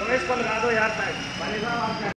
रमेश को लगा दो यार पानी साहब